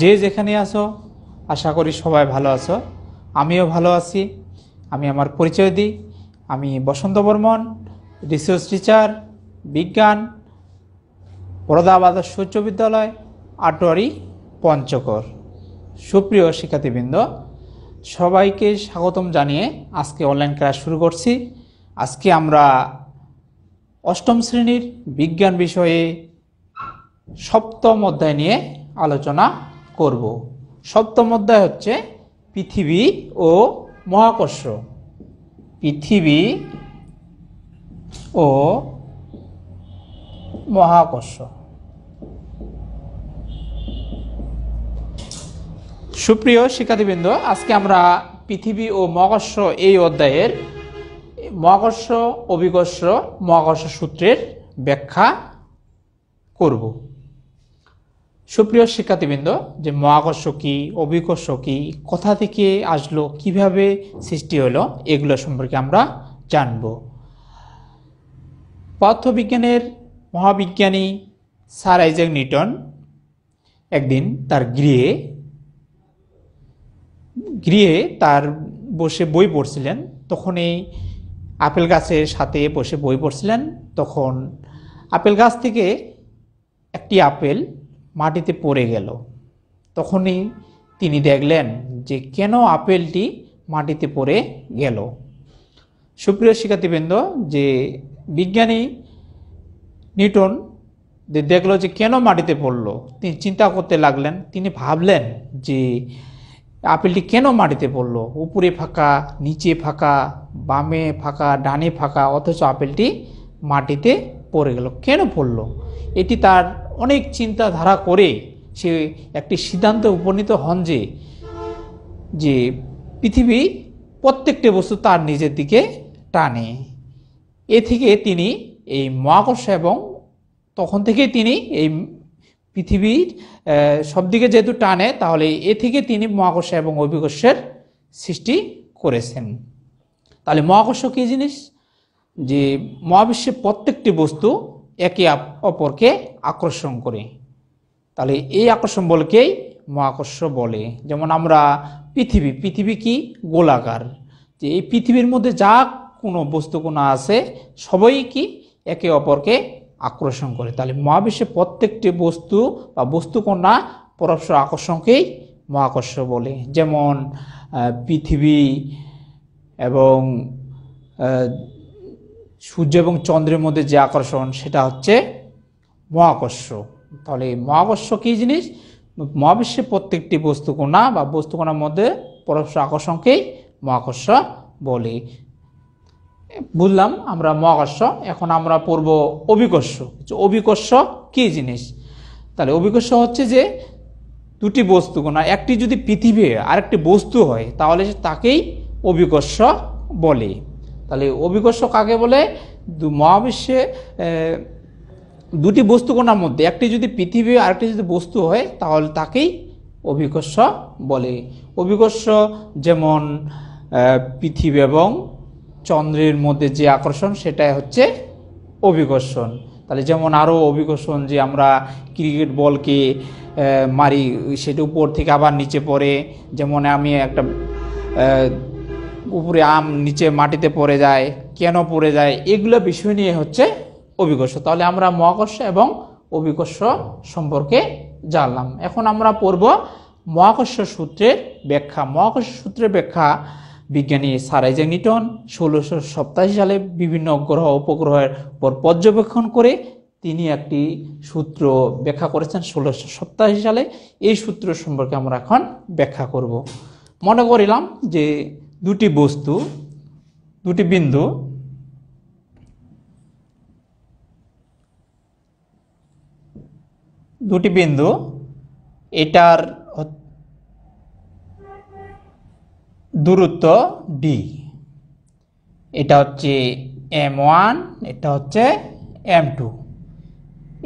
যে যেখানে আছো, আশা করি সবাই ভালো আছো। আমিও ভালো আছি। আমি আমার পরিচয় দিই। আমি বসন্ত বর্মন রিসার্চ টিচার, বিজ্ঞান বরদাবাদ উচ্চ বিদ্যালয়, আটোয়ারি, পঞ্চকর। সুপ্রিয় শিক্ষার্থীবৃন্দ, সবাইকে স্বাগতম জানিয়ে আজকে অনলাইন ক্লাস শুরু করছি। আজকে আমরা অষ্টম শ্রেণির বিজ্ঞান বিষয়ে সপ্তম অধ্যায় নিয়ে আলোচনা করব। সপ্তম অধ্যায় হচ্ছে পৃথিবী ও মহাকর্ষ। পৃথিবী ও মহাকর্ষ। সুপ্রিয় শিক্ষার্থীবৃন্দ, আজকে আমরা পৃথিবী ও মহাকর্ষ এই অধ্যায়ের মহাকর্ষ, অভিকর্ষ, মহাকর্ষ সূত্রের ব্যাখ্যা করব। সুপ্রিয় শিক্ষার্থীবৃন্দ, যে মহাকর্ষ কি অভিকর্ষ কি কোথা থেকে আসলো, কীভাবে সৃষ্টি হলো, এগুলো সম্পর্কে আমরা জানব। পদার্থবিজ্ঞানের মহাবিজ্ঞানী স্যার আইজাক নিউটন একদিন তার গৃহে গৃহে তার বসে বই পড়ছিলেন। তখন এই আপেল গাছের সাথে বসে বই পড়ছিলেন। তখন আপেল গাছ থেকে একটি আপেল মাটিতে পড়ে গেল। তখনই তিনি দেখলেন যে কেন আপেলটি মাটিতে পড়ে গেল। সুপ্রিয় শিক্ষার্থীবৃন্দ, যে বিজ্ঞানী নিউটন যে দেখল যে কেন মাটিতে পড়ল, তিনি চিন্তা করতে লাগলেন। তিনি ভাবলেন যে আপেলটি কেন মাটিতে পড়ল? উপরে ফাঁকা, নিচে ফাঁকা, বামে ফাঁকা, ডানে ফাঁকা, অথচ আপেলটি মাটিতে পড়ে গেল। কেন পড়ল? এটি তার অনেক চিন্তাধারা করে সে একটি সিদ্ধান্তে উপনীত হন যে যে পৃথিবী প্রত্যেকটি বস্তু তার নিজের দিকে টানে। এ থেকে তিনি এই মহাকর্ষ এবং তখন থেকেই তিনি এই পৃথিবীর সব দিকে যেহেতু টানে, তাহলে এ থেকে তিনি মহাকর্ষ এবং অভিকর্ষের সৃষ্টি করেছেন। তাহলে মহাকর্ষ কী জিনিস? যে মহাবিশ্বের প্রত্যেকটি বস্তু একে অপরকে আকর্ষণ করে। তাহলে এই আকর্ষণ বলকেই মহাকর্ষ বলে। যেমন আমরা পৃথিবী পৃথিবী কি? গোলাকার। যে এই পৃথিবীর মধ্যে যা কোনো বস্তু, কোনো আছে, সবই কি? একে অপরকে আকর্ষণ করে। তাহলে মহাবিশ্বের প্রত্যেকটি বস্তু বা বস্তুকণা পরস্পর আকর্ষণকেই মহাকর্ষ বলে। যেমন পৃথিবী এবং সূর্য এবং চন্দ্রের মধ্যে যে আকর্ষণ, সেটা হচ্ছে মহাকর্ষ। তাহলে এই মহাকর্ষ কী জিনিস? মহাবিশ্বের প্রত্যেকটি বস্তুকণা বা বস্তুকণার মধ্যে পরস্পর আকর্ষণকেই মহাকর্ষ বলে। বুঝলাম আমরা মহাকর্ষ। এখন আমরা পড়ব অভিকর্ষ। অভিকর্ষ কী জিনিস? তাহলে অভিকর্ষ হচ্ছে যে দুটি বস্তু একটি যদি পৃথিবী আরেকটি বস্তু হয়, তাহলে তাকেই অভিকর্ষ বলে। তাহলে অভিকর্ষ কাকে বলে? মহাবিশ্বে দুটি বস্তুকণার মধ্যে, একটি যদি পৃথিবী আরেকটি যদি বস্তু হয়, তাহলে তাকেই অভিকর্ষ বলে। অভিকর্ষ যেমন পৃথিবী এবং চন্দ্রের মধ্যে যে আকর্ষণ, সেটাই হচ্ছে অভিকর্ষণ। তাহলে যেমন আরও অভিকর্ষণ যে আমরা ক্রিকেট বলকে মারি, সেটা উপর থেকে আবার নিচে পড়ে। যেমন আমি একটা উপরে আম নিচে মাটিতে পড়ে যায়, কেন পড়ে যায়, এগুলো বিষয় নিয়ে হচ্ছে অভিকর্ষ। তাহলে আমরা মহাকর্ষ এবং অভিকর্ষ সম্পর্কে জানলাম। এখন আমরা পড়ব মহাকর্ষ সূত্রের ব্যাখ্যা। মহাকর্ষ সূত্রের ব্যাখ্যা, বিজ্ঞানী স্যার আইজাক নিউটন ষোলোশো সপ্তাশি সালে বিভিন্ন গ্রহ, উপগ্রহের উপর পর্যবেক্ষণ করে তিনি একটি সূত্র ব্যাখ্যা করেছেন ষোলোশো সপ্তাশি সালে। এই সূত্র সম্পর্কে আমরা এখন ব্যাখ্যা করব। মনে করিলাম যে দুটি বস্তু, দুটি বিন্দু দুটি বিন্দু, এটার দূরত্ব ডি এটা হচ্ছে এম ওয়ান এটা হচ্ছে এম টু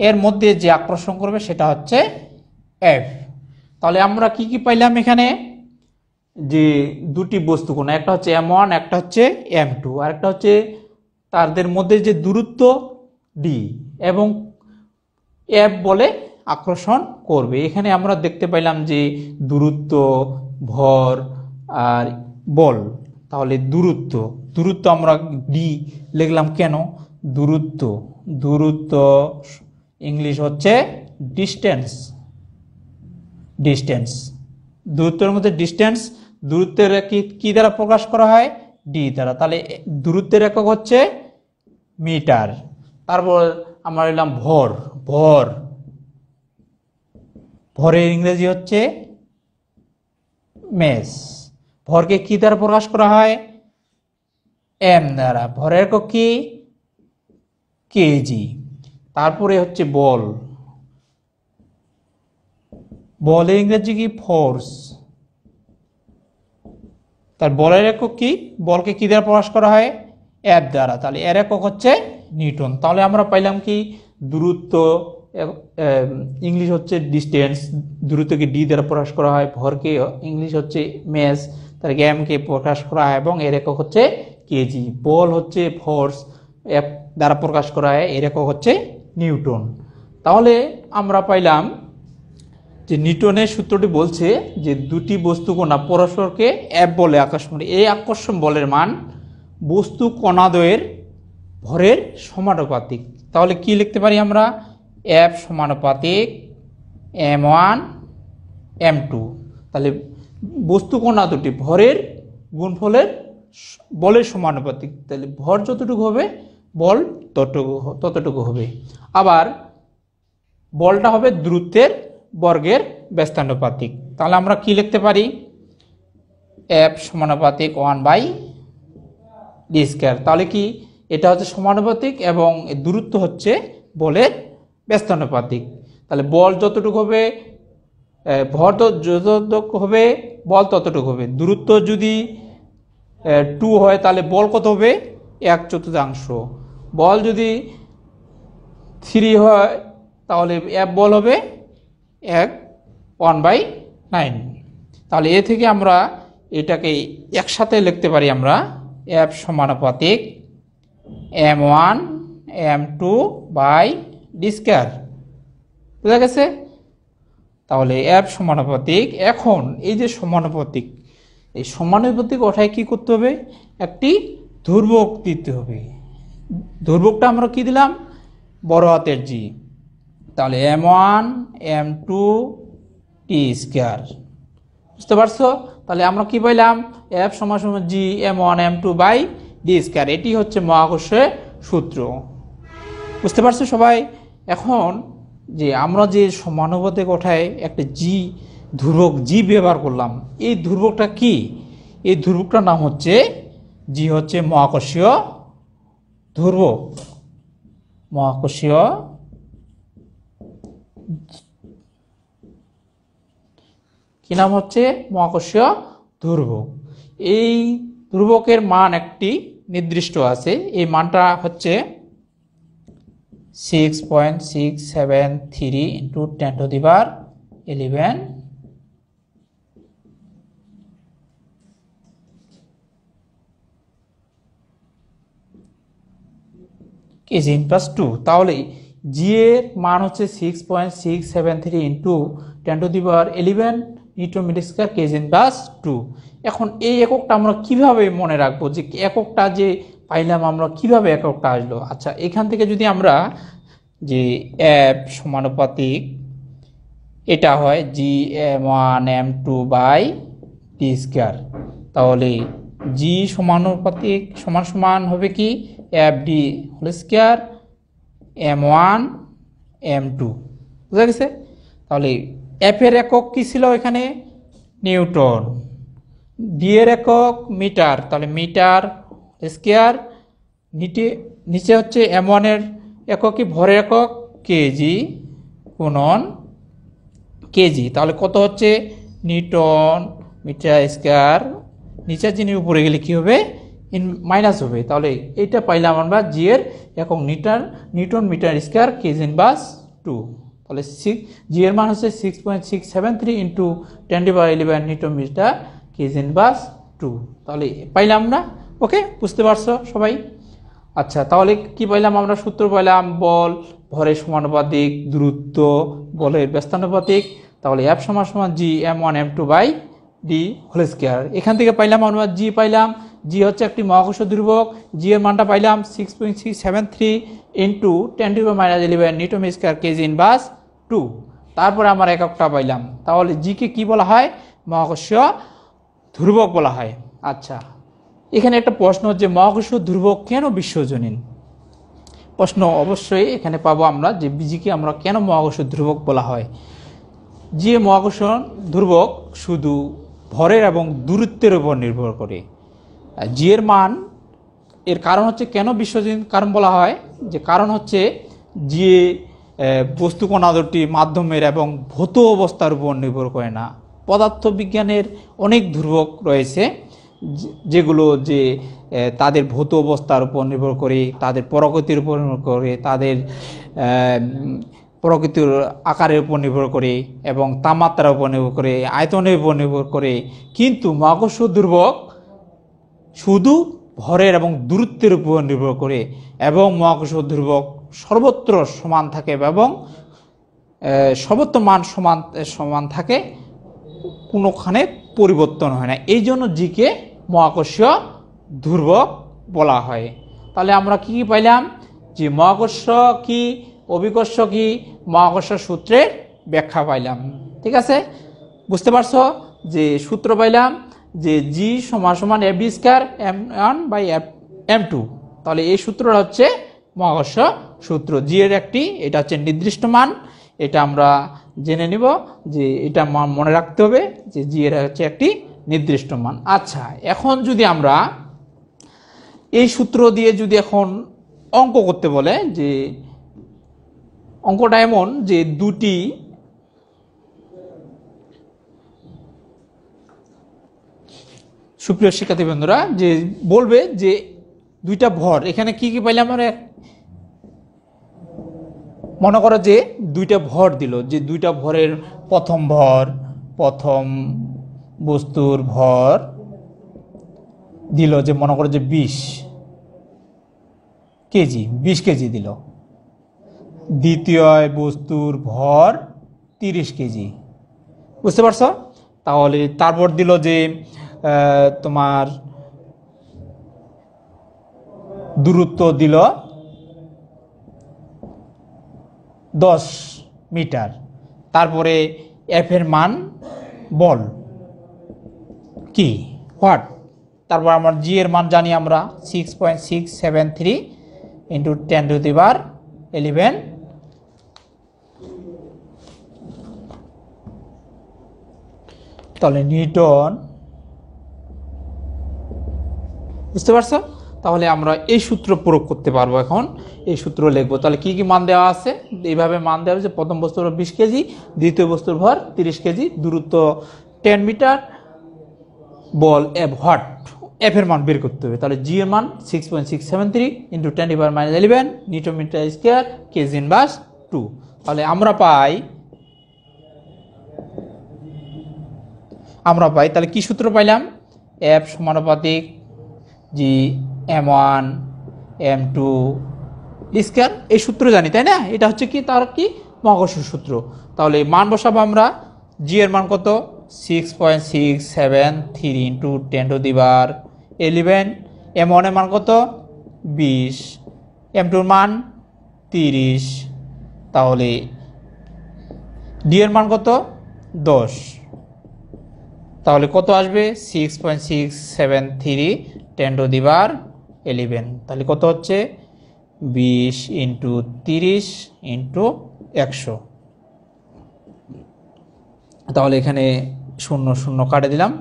এর মধ্যে যে আকর্ষণ করবে সেটা হচ্ছে এফ তাহলে আমরা কি কি পাইলাম এখানে? যে দুটি বস্তু কোন, একটা হচ্ছে এম ওয়ান একটা হচ্ছে এম টু আর একটা হচ্ছে তাদের মধ্যে যে দূরত্ব ডি এবং এফ বলে আকর্ষণ করবে। এখানে আমরা দেখতে পাইলাম যে দূরত্ব, ভর আর বল, তাহলে দূরত্ব দূরত্ব আমরা ডি লিখলাম কেন? দূরত্ব দূরত্ব ইংলিশ হচ্ছে ডিস্টেন্স ডিস্টেন্স দূরত্বের মধ্যে ডিস্টেন্স দূরত্বের কি কি দ্বারা প্রকাশ করা হয়? ডি দ্বারা। তাহলে দূরত্বের একক হচ্ছে মিটার। তারপর আমরা এলাম ভর। ভর। ভরের ইংরেজি হচ্ছে মেস ভরকে কি দ্বারা প্রকাশ করা হয়? এম দ্বারা। ভরের একক কি? কেজি তারপরে হচ্ছে বল। বলের ইংরেজি কি? ফোর্স তার বলের একক কি? বলকে কী দ্বারা প্রকাশ করা হয়? অ্যাপ দ্বারা। তাহলে এর একক হচ্ছে নিউটন। তাহলে আমরা পাইলাম কি? দূরত্ব ইংলিশ হচ্ছে ডিস্টেন্স দূরত্বকে ডি দ্বারা প্রকাশ করা হয়, ভরকে ইংলিশ হচ্ছে মেস তার গ্যামকে প্রকাশ করা হয়, এবং এর একক হচ্ছে কেজি বল হচ্ছে ফোর্স দ্বারা প্রকাশ করা হয়, এর একক হচ্ছে নিউটন। তাহলে আমরা পাইলাম যে নিউটনের সূত্রটি বলছে যে দুটি বস্তু কণা পরস্পরকে অ্যাপ বলে আকর্ষণ এই আকর্ষণ বলের মান বস্তু কণাদ্বয়ের ভরের সমানুপাতিক। তাহলে কি লিখতে পারি আমরা? অ্যাপ সমানুপাতিক এম ওয়ান এম টু তাহলে বস্তু কণা দুটি ভরের গুণফলের বলের সমানুপাতিক। তাহলে ভর যতটুকু হবে, বল ততটুকু ততটুকু হবে। আবার বলটা হবে দূরত্বের বর্গের ব্যস্তানুপাতিক। তাহলে আমরা কি লিখতে পারি? এফ সমানুপাতিক ওয়ান বাই ডি স্কোয়ার তাহলে কি এটা হচ্ছে সমানুপাতিক এবং দূরত্ব হচ্ছে বলের ব্যস্তানুপাতিক। তাহলে বল যতটুকু হবে ভর যতটুকু হবে, বল ততটুকু হবে। দূরত্ব যদি টু হয়, তাহলে বল কত হবে? এক চতুর্থাংশ। বল যদি থ্রি হয়, তাহলে এক বল হবে এক ওয়ান বাই নাইন তাহলে এ থেকে আমরা এটাকে একসাথে লিখতে পারি আমরা। এফ সমানুপাতিক M one M two by D square বুঝা গেছে? তাহলে এফ সমানুপাতিক এখন এই যে সমানুপাতিক এই সমানুপাতিক ওঠায় কি করতে হবে? একটি ধ্রুবক দিতে হবে। ধ্রুবকটা আমরা কি দিলাম? বড় হাতের জি তাহলে M one, M two, T square. বুঝতে পারছ? তাহলে আমরা কি পাইলাম? এফ সমান সমান G, M one, M two by D square. এটি হচ্ছে মহাকর্ষের সূত্র। বুঝতে পারছ সবাই? এখন যে আমরা যে সমানুপাতিক কোঠায় একটা জি ধ্রুবক জি ব্যবহার করলাম, এই ধ্রুবকটা কি? এই ধ্রুবকটার নাম হচ্ছে, জি হচ্ছে মহাকর্ষীয় ধ্রুবক। মহাকর্ষীয় কি নাম হচ্ছে? মহাকর্ষীয় ধ্রুবক। এই ধ্রুবকের মান একটি নির্দিষ্ট আছে। এই মানটা হচ্ছে six point six seven three into ten to the power eleven kg plus two তাহলে জি এর মান হচ্ছে six point six seven three into ten to the power eleven newton metre square kg plus two এখন এই এককটা আমরা কীভাবে মনে রাখব যে এককটা যে পাইলাম আমরা কীভাবে এককটা আসলো? আচ্ছা এখান থেকে যদি আমরা যে অ্যাপ সমানুপাতিক, এটা হয় G M one M two by T square তাহলে জি সমানুপাতিক সমান সমান হবে কি? F D whole square M one, M two. বুঝা গেছে? তাহলে এফ এর একক কি ছিল এখানে? নিউটন। ডি এর একক মিটার। তাহলে মিটার স্কোয়ার। নিচে নিচে হচ্ছে এম ওয়ানের একক কি? ভরের একক কেজি গুণন কেজি। তাহলে কত হচ্ছে? Newton metre square. নিচের জিনিস উপরে গেলে কি হবে? ইন মাইনাস হবে তাহলে এইটা পাইলাম আমরা জি এর একক newton newton metre square kg বাস টু তাহলে সিক্স জি এর মান হচ্ছে six point six seven three into ten the power eleven newton metre kg bus two তাহলে পাইলাম না? ওকে বুঝতে পারছ সবাই? আচ্ছা তাহলে কি পাইলাম আমরা? সূত্র পাইলাম বল, ভরের সমানুপাতিক, দূরত্ব, বলের ব্যস্তানুপাতিক। তাহলে এফ সমান সমান G M one M two by D whole square এখান থেকে পাইলাম আমরা জি পাইলাম জি হচ্ছে একটি মহাকর্ষ ধ্রুবক জি এর মানটা পাইলাম six point six seven three into ten to minus eleven newton square kg in bus two তারপরে আমার এককটা পাইলাম। তাহলে জিকে কি বলা হয়? মহাকর্ষ ধ্রুবক বলা হয়। আচ্ছা এখানে একটা প্রশ্ন যে মহাকর্ষ ধ্রুবক কেন বিশ্বজনীন প্রশ্ন অবশ্যই এখানে পাবো আমরা যে বিজিকে আমরা কেন মহাকর্ষ ধ্রুবক বলা হয়। যে মহাকর্ষ ধ্রুবক শুধু ভরের এবং দূরত্বের উপর নির্ভর করে। জি এর মান, এর কারণ হচ্ছে কেন বিশ্বজনীন কারণ বলা হয়? যে কারণ হচ্ছে যে বস্তু মাধ্যমের এবং ভৌত অবস্থার উপর নির্ভর করে না। পদার্থবিজ্ঞানের অনেক ধ্রুবক রয়েছে যেগুলো যে তাদের ভৌত অবস্থার উপর নির্ভর করে, তাদের প্রকৃতির উপর নির্ভর করে, তাদের প্রকৃতির আকারের উপর নির্ভর করে এবং তাপমাত্রার উপর নির্ভর করে, আয়তনের উপর নির্ভর করে। কিন্তু মহাকর্ষ ধ্রুবক শুধু ভরের এবং দূরত্বের উপর নির্ভর করে এবং মহাকর্ষ ধ্রুবক সর্বত্র সমান থাকে এবং সর্বত্র মান সমান সমান থাকে, কোনোখানে পরিবর্তন হয় না। এই জন্য জিকে মহাকর্ষীয় ধ্রুবক বলা হয়। তাহলে আমরা কি কি পাইলাম? যে মহাকর্ষ কি, অভিকর্ষ কি, মহাকর্ষ সূত্রের ব্যাখ্যা পাইলাম। ঠিক আছে? বুঝতে পারছ? যে সূত্র পাইলাম যে জি সমান সমান F D square M one by M two তাহলে এই সূত্রটা হচ্ছে মহাকর্ষ সূত্র। জি এর একটি, এটা হচ্ছে নির্দিষ্ট মান এটা আমরা জেনে নিব যে এটা মনে রাখতে হবে যে জি এর হচ্ছে একটি নির্দিষ্ট মান আচ্ছা এখন যদি আমরা এই সূত্র দিয়ে যদি এখন অঙ্ক করতে বলে যে অঙ্কটা এমন যে দুটি সুপ্রিয় শিক্ষার্থী বন্ধুরা, যে বলবে যে দুইটা ভর, এখানে কি কি পাইলাম আমরা? মনে করো যে দুইটা ভর দিল, যে দুইটা ভরের প্রথম ভর, প্রথম বস্তুর ভর দিল যে মনে করো যে বিশ কেজি বিশ কেজি দিল। দ্বিতীয় বস্তুর ভর তিরিশ কেজি। বুঝতে পারছ? তাহলে তারপর দিল যে তোমার দূরত্ব দিল দশ মিটার। তারপরে এফ এর মান বল। কি? হোয়াট তারপর আমার জি এর মান জানি আমরা six point six seven three into ten to the power eleven তাহলে নিউটন বুঝতে পারছ? তাহলে আমরা এই সূত্র প্রয়োগ করতে পারব এখন। এই সূত্র লিখব। তাহলে কি কি মান দেওয়া আছে? এইভাবে মান দেওয়া হয়েছে। প্রথম বস্তুর ভর বিশ কেজি, দ্বিতীয় বস্তুর ভর তিরিশ কেজি, দূরত্ব টেন মিটার, বল এফ হট এফ মান বের করতে হবে। তাহলে জি এর মান six point six seven three into ten the power minus eleven newton metre square kg bus two তাহলে আমরা পাই আমরা পাই, তাহলে কি সূত্র পাইলাম? এফ সমানুপাতিক G M one M two square, এই সূত্র জানি, তাই না? এটা হচ্ছে কি, তার কি? মহাকর্ষ সূত্র। তাহলে মান বসাবো আমরা জি এর মান কত? Six point six seven three into ten to the power eleven M ওয়ানের মান কত? বিশ। এম টুর মান তিরিশ। তাহলে ডি এর মান কত? দশ। তাহলে কত আসবে? Six point six seven three ten to the power eleven তাহলে কত হচ্ছে? বিশ ইন্টু তিরিশ ইন্টু একশো। তাহলে এখানে শূন্য শূন্য কাটে দিলাম।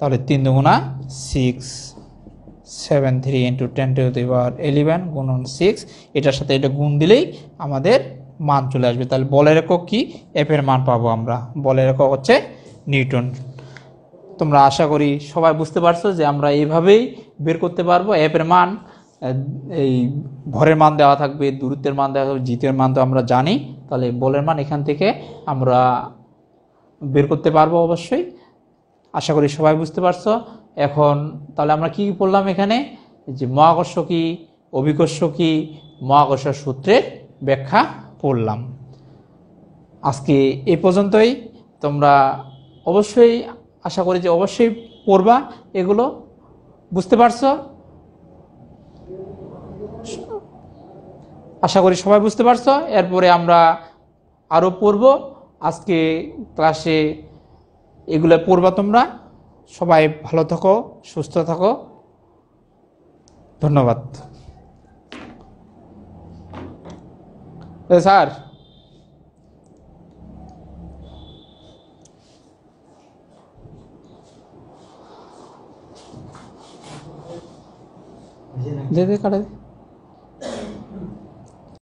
তাহলে তিন দুগুণা six seven three into ten to the power eleven গুণন সিক্স এটার সাথে এটা গুণ দিলেই আমাদের মান চলে আসবে। তাহলে বলের একক কি? এফ এর মান পাবো আমরা। বলের একক হচ্ছে নিউটন। তোমরা আশা করি সবাই বুঝতে পারছ যে আমরা এইভাবেই বের করতে পারব। অ্যাপের মান এই ভরের মান দেওয়া থাকবে, দূরত্বের মান দেওয়া থাকবে, জিতের মান তো আমরা জানি। তাহলে বলের মান এখান থেকে আমরা বের করতে পারব অবশ্যই। আশা করি সবাই বুঝতে পারছ। এখন তাহলে আমরা কি পড়লাম এখানে? যে মহাকর্ষ কি, অভিকর্ষ কি, মহাকর্ষ সূত্রের ব্যাখ্যা পড়লাম। আজকে এই পর্যন্তই। তোমরা অবশ্যই আশা করি যে অবশ্যই পড়বা, এগুলো বুঝতে পারছ? আশা করি সবাই বুঝতে পারছ। এরপরে আমরা আরও পড়ব। আজকে ক্লাসে এগুলো পড়বা তোমরা। সবাই ভালো থাকো, সুস্থ থাকো। ধন্যবাদ। স্যার। দে দে কাটে দে